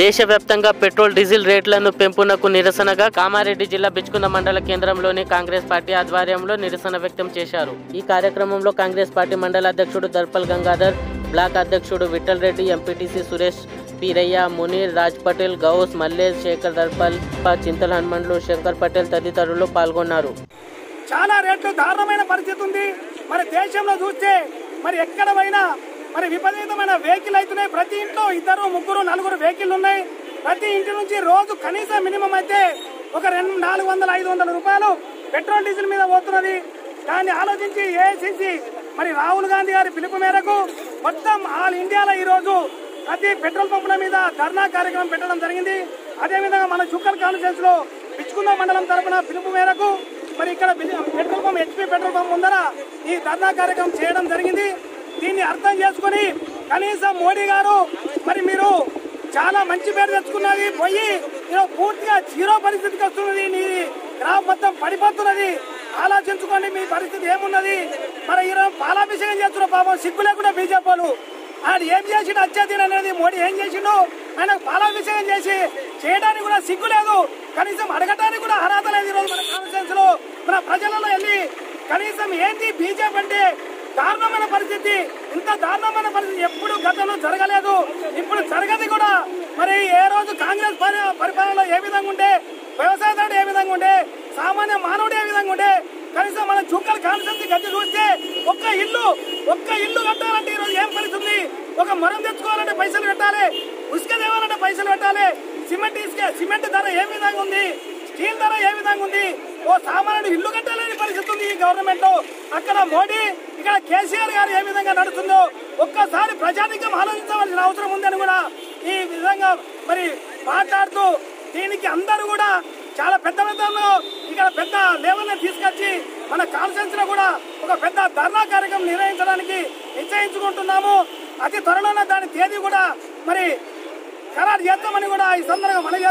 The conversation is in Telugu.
దేశవ్యాప్తంగా పెట్రోల్ డీజిల్ రేట్లను పెంపునకు నిరసనగా కామారెడ్డి జిల్లా బిచ్చుకుంద మండల కేంద్రంలోని కాంగ్రెస్ పార్టీ ఆధ్వర్యంలో నిరసన వ్యక్తం చేశారు. ఈ కార్యక్రమంలో కాంగ్రెస్ పార్టీ మండల అధ్యక్షుడు దర్పల్ గంగాధర్ బ్లాక్ అధ్యక్షుడు విఠల్ రెడ్డి ఎంపీటీసీ సురేష్ పీరయ్య మునీర్ రాజ్ పటేల్ గౌస్ మల్లేష్ శేఖర్ దర్పల్ చింతల హనుమండ్లు శంకర్ పటేల్ తదితరులు పాల్గొన్నారు. చాలా రేట్లు దారుణమైన పరిస్థితి ఉంది. మరి దేశంలో చూస్తే మరి ఎక్కడ పోయినా మరి విపరీతమైన వెహికల్ అవుతున్నాయి ప్రతి ఇంట్లో ఇద్దరు ముగ్గురు నలుగురు వెహికల్ ఉన్నాయి. ప్రతి ఇంటి నుంచి రోజు కనీసం మినిమం అయితే ఒక రెండు నాలుగు వందల ఐదు వందల రూపాయలు పెట్రోల్ డీజిల్ మీద పోతున్నది. దాన్ని ఆలోచించి ఏఐసిసి మరి రాహుల్ గాంధీ గారి పిలుపు మేరకు మొత్తం ఆల్ ఇండియాలో ఈ రోజు ప్రతి పెట్రోల్ పంపుల మీద ధర్నా కార్యక్రమం పెట్టడం జరిగింది. అదేవిధంగా మన చుక్కల్ కాన్ఫరెన్స్లో పిచ్చుకుంద మండలం తరఫున పిలుపు మేరకు మరి ఇక్కడ petrol pump HP petrol pump ముందర ఈ ధర్నా కార్యక్రమం చేయడం జరిగింది. దీన్ని అర్థం చేసుకుని కనీసం మోడీ గారు మరి మీరు చాలా మంచి పేరు తెచ్చుకున్నది పోయి ఈరోజు పూర్తిగా జీరో పరిస్థితికి వస్తున్నది నీ గ్రామ మొత్తం పడిపోతున్నది. ఆలోచించుకోండి మీ పరిస్థితి ఏమున్నది? మరి ఈరోజు పాలాభిషేకం చేస్తున్న పాపం సిగ్గు లేకుండా బీజేపీ వాళ్ళు. ఆయన ఏం చేసిండు? అత్యధిని అనేది మోడీ ఏం చేసిండు? ఆయన పాలాభిషేకం చేసి చేయడానికి కూడా సిగ్గు లేదు. కనీసం అడగటానికి కూడా అర్హత లేదు ఈరోజు మన కాన్ఫరెన్స్లో మన ప్రజలలో వెళ్ళి కనీసం ఏంటి బీజేపీ అంటే దారుణమైన పరిస్థితి. ఇంత దారుణమైన పరిస్థితి ఎప్పుడు గతంలో జరగలేదు. ఇప్పుడు జరగదు కూడా మరి ఏ రోజు కాంగ్రెస్ పరి- పరిపాలనలో ఏ విధంగా ఉంటే వ్యవసాయదారుడు ఏ విధంగా ఉంటే సామాన్య మానవుడు ఏ విధంగా ఉంటే కనీసం మన చుక్కలు కాన్సెప్ట్ గట్టి చూస్తే ఒక్క ఇల్లు ఒక్క ఇల్లు కట్టాలంటే ఈరోజు ఏం పరిస్థితుంది? ఒక మరం తెచ్చుకోవాలంటే పైసలు పెట్టాలి ఉసుక తేవాలంటే పైసలు పెట్టాలి సిమెంట్ ఇసుక సిమెంట్ ధర ఏ విధంగా ఉంది? స్టీల్ ధర ఏ విధంగా ఉంది? ఓ సామాన్యుడు ఇల్లు కట్టాలని పరిస్థితి ఉంది ఈ గవర్నమెంట్ అక్కడ మోడీ ఇక్కడ కేసీఆర్ గారు ఏ విధంగా నడుస్తుందో ఒక్కసారి ప్రజానికం ఆలోచించవలసిన అవసరం ఉందని కూడా ఈ విధంగా మరి మాట్లాడుతూ దీనికి అందరూ కూడా చాలా పెద్ద పెద్దలో ఇక్కడ పెద్ద లెవెల్ తీసుకొచ్చి మన కాన్ఫరెన్స్లో కూడా ఒక పెద్ద ధర్నా కార్యక్రమం నిర్వహించడానికి నిశ్చయించుకుంటున్నాము. అతి త్వరలోనే దాని తేదీ కూడా మరి ఖరారు చేస్తామని కూడా ఈ సందర్భంగా మనం